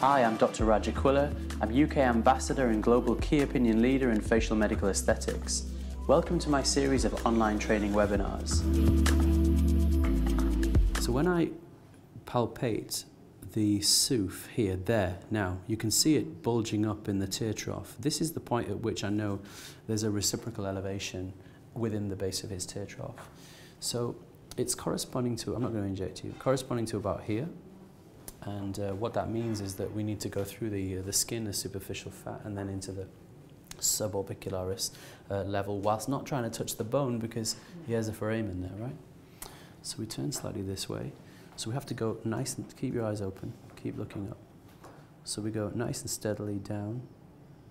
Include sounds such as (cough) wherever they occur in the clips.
Hi, I'm Dr. Raj Acquilla. I'm UK Ambassador and Global Key Opinion Leader in Facial Medical Aesthetics. Welcome to my series of online training webinars. So when I palpate the SOOF here, there, now, you can see it bulging up in the tear trough. This is the point at which I know there's a reciprocal elevation within the base of his tear trough. So it's corresponding to, I'm not going to inject you, corresponding to about here. And uh, what that means is that we need to go through the, uh, the skin, the superficial fat, and then into the suborbicularis uh, level whilst not trying to touch the bone because he has a foramen there, right? So we turn slightly this way. So we have to go nice and keep your eyes open, keep looking up. So we go nice and steadily down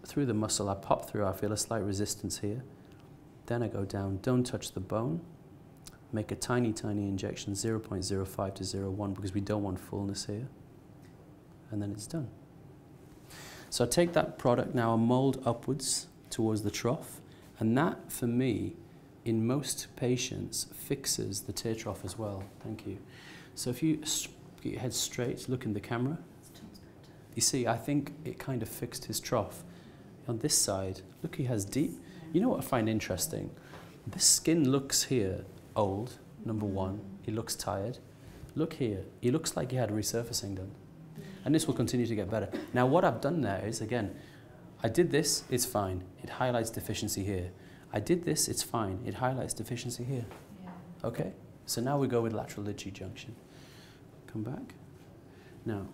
through the muscle. I pop through, I feel a slight resistance here. Then I go down, don't touch the bone. Make a tiny, tiny injection, 0.05 to 0.1 because we don't want fullness here. And then it's done. So I take that product now and mold upwards towards the trough. And that, for me, in most patients, fixes the tear trough as well. Thank you. So if you get your head straight, look in the camera. You see, I think it kind of fixed his trough. On this side, look, he has deep. You know what I find interesting? This skin looks here old, number one. He looks tired. Look here, he looks like he had resurfacing done. And this will continue to get better. Now, what I've done there is, again, I did this, it's fine. It highlights deficiency here. I did this, it's fine. It highlights deficiency here. Yeah. Okay? So now we go with lateral lid junction. Come back. Now,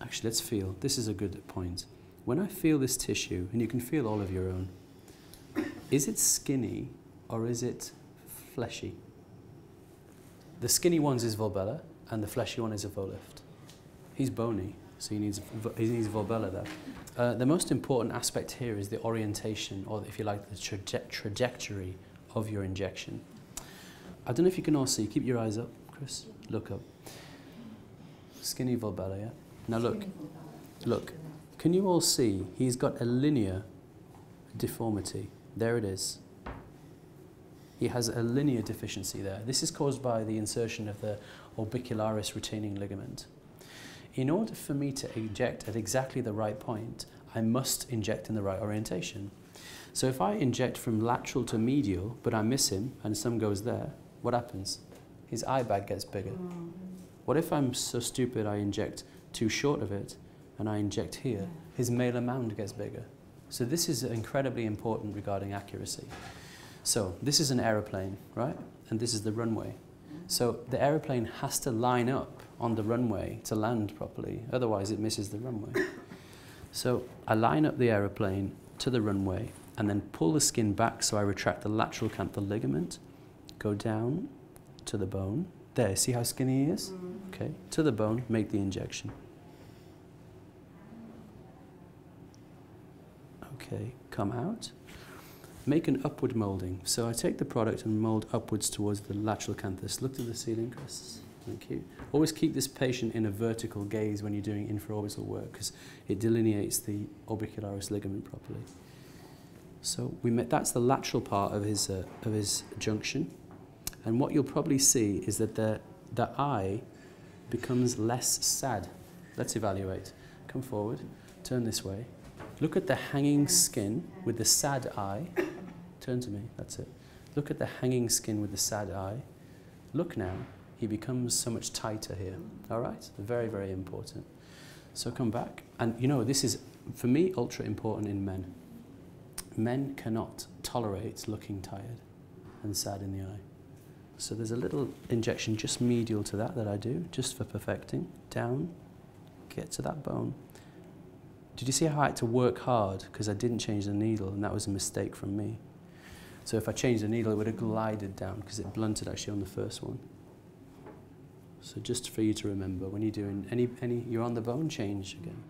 actually, let's feel. This is a good point. When I feel this tissue, and you can feel all of your own, is it skinny or is it fleshy? The skinny one's is Volbella, and the fleshy one is a Volift. He's bony, so he needs, he needs Volbella there. Uh, the most important aspect here is the orientation, or if you like, the traje trajectory of your injection. I don't know if you can all see. Keep your eyes up, Chris. Look up. Skinny Volbella, yeah? Now look. Look. Can you all see? He's got a linear deformity. There it is. He has a linear deficiency there. This is caused by the insertion of the orbicularis retaining ligament. In order for me to inject at exactly the right point, I must inject in the right orientation. So if I inject from lateral to medial, but I miss him and some goes there, what happens? His eye bag gets bigger. Mm. What if I'm so stupid I inject too short of it and I inject here? His malar mound gets bigger. So this is incredibly important regarding accuracy. So this is an aeroplane, right? And this is the runway. So the aeroplane has to line up on the runway to land properly, otherwise it misses the runway. (coughs) So I line up the aeroplane to the runway and then pull the skin back so I retract the lateral canthal ligament, go down to the bone. There, see how skinny he is? Mm. Okay, to the bone, make the injection. Okay, come out. Make an upward molding. So I take the product and mold upwards towards the lateral canthus. Look to the ceiling, Chris. Thank you. Always keep this patient in a vertical gaze when you're doing infraorbital work because it delineates the orbicularis ligament properly. So we met, that's the lateral part of his, uh, of his junction. And what you'll probably see is that the, the eye becomes less sad. Let's evaluate. Come forward, turn this way. Look at the hanging skin with the sad eye. Turn to me, that's it. Look at the hanging skin with the sad eye. Look now, he becomes so much tighter here. All right? Very, very important. So come back. And you know, this is, for me, ultra important in men. Men cannot tolerate looking tired and sad in the eye. So there's a little injection just medial to that that I do, just for perfecting. Down, get to that bone. Did you see how I had to work hard because I didn't change the needle and that was a mistake from me. So if I changed the needle, it would have glided down because it blunted actually on the first one. So just for you to remember, when you're doing any, any, you're on the bone, change again.